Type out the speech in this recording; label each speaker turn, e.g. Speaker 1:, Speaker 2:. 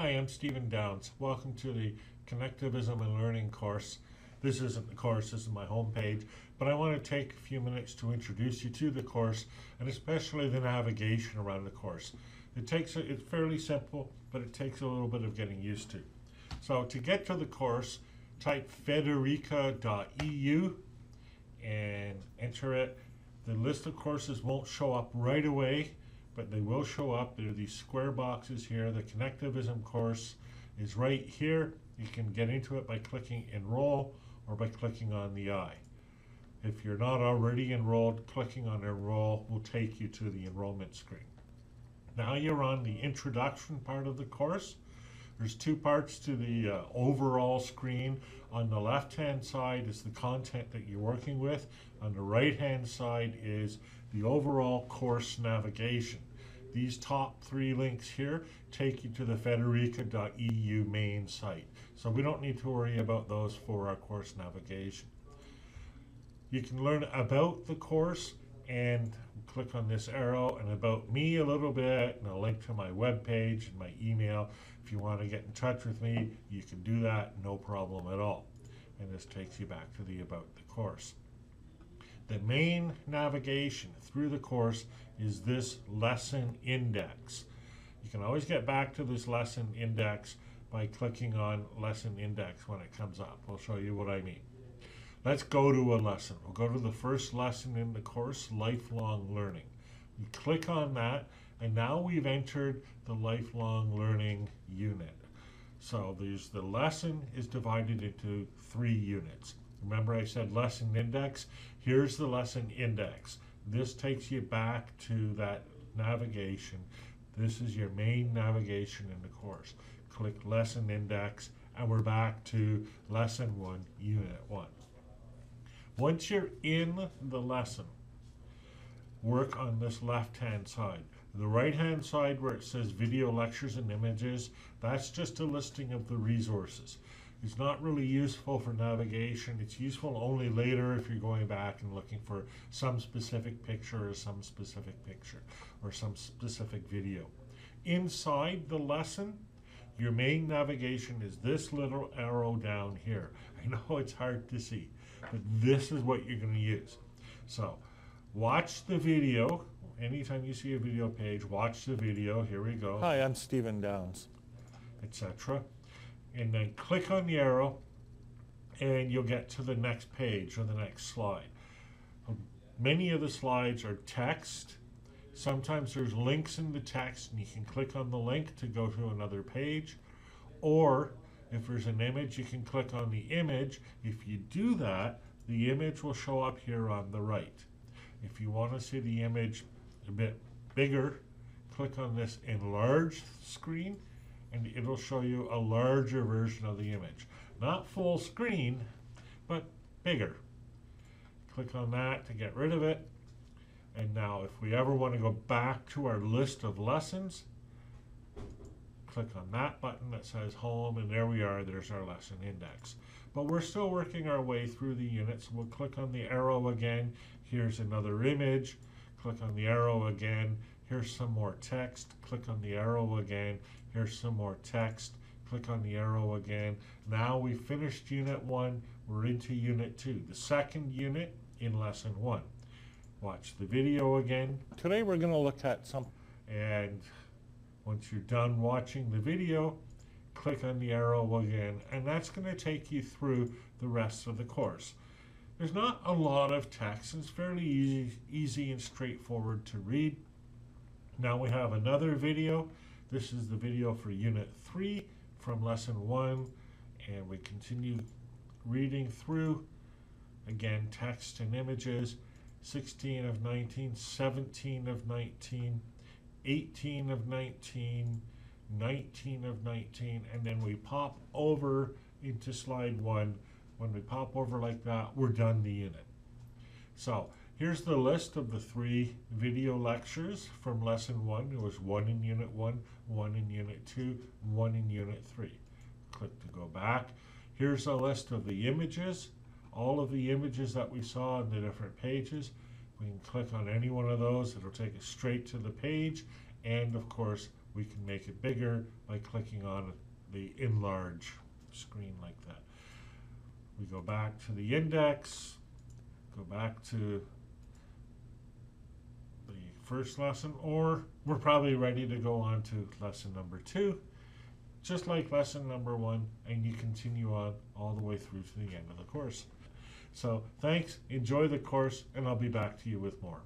Speaker 1: Hi, I'm Stephen Downes. Welcome to the Connectivism and Learning course. This isn't the course, this is my homepage, but I want to take a few minutes to introduce you to the course and especially the navigation around the course. It takes a, it's fairly simple, but it takes a little bit of getting used to. So to get to the course, type federica.eu and enter it. The list of courses won't show up right away but they will show up. There are these square boxes here. The connectivism course is right here. You can get into it by clicking enroll or by clicking on the I. If you're not already enrolled, clicking on enroll will take you to the enrollment screen. Now you're on the introduction part of the course. There's two parts to the uh, overall screen. On the left hand side is the content that you're working with. On the right hand side is the overall course navigation. These top three links here take you to the federica.eu main site. So we don't need to worry about those for our course navigation. You can learn about the course and click on this arrow and about me a little bit and a link to my web page and my email. If you want to get in touch with me, you can do that, no problem at all. And this takes you back to the about the course. The main navigation through the course is this lesson index. You can always get back to this lesson index by clicking on lesson index when it comes up. I'll show you what I mean. Let's go to a lesson. We'll go to the first lesson in the course, lifelong learning. We click on that and now we've entered the lifelong learning unit. So there's the lesson is divided into three units. Remember I said lesson index? Here's the lesson index. This takes you back to that navigation. This is your main navigation in the course. Click lesson index and we're back to lesson one, unit one. Once you're in the lesson, work on this left-hand side. The right-hand side where it says video lectures and images, that's just a listing of the resources. It's not really useful for navigation. It's useful only later if you're going back and looking for some specific picture or some specific picture or some specific video. Inside the lesson, your main navigation is this little arrow down here. I know it's hard to see, but this is what you're going to use. So watch the video. Anytime you see a video page, watch the video. Here we go.
Speaker 2: Hi, I'm Stephen Downes.
Speaker 1: Etc and then click on the arrow and you'll get to the next page or the next slide. Many of the slides are text. Sometimes there's links in the text and you can click on the link to go to another page. Or if there's an image, you can click on the image. If you do that, the image will show up here on the right. If you want to see the image a bit bigger, click on this enlarge screen and it'll show you a larger version of the image. Not full screen, but bigger. Click on that to get rid of it. And now if we ever want to go back to our list of lessons, click on that button that says home and there we are, there's our lesson index. But we're still working our way through the units. We'll click on the arrow again. Here's another image. Click on the arrow again. Here's some more text. Click on the arrow again. Here's some more text. Click on the arrow again. Now we finished unit one. We're into unit two, the second unit in lesson one. Watch the video again.
Speaker 2: Today we're going to look at some.
Speaker 1: And once you're done watching the video, click on the arrow again, and that's going to take you through the rest of the course. There's not a lot of text. It's fairly easy, easy and straightforward to read. Now we have another video this is the video for Unit 3 from Lesson 1, and we continue reading through, again, text and images, 16 of 19, 17 of 19, 18 of 19, 19 of 19, and then we pop over into slide 1. When we pop over like that, we're done the unit. So Here's the list of the three video lectures from lesson one. There was one in unit one, one in unit two, one in unit three. Click to go back. Here's a list of the images, all of the images that we saw in the different pages. We can click on any one of those. It'll take us straight to the page. And of course, we can make it bigger by clicking on the enlarge screen like that. We go back to the index, go back to first lesson, or we're probably ready to go on to lesson number two, just like lesson number one, and you continue on all the way through to the end of the course. So thanks, enjoy the course, and I'll be back to you with more.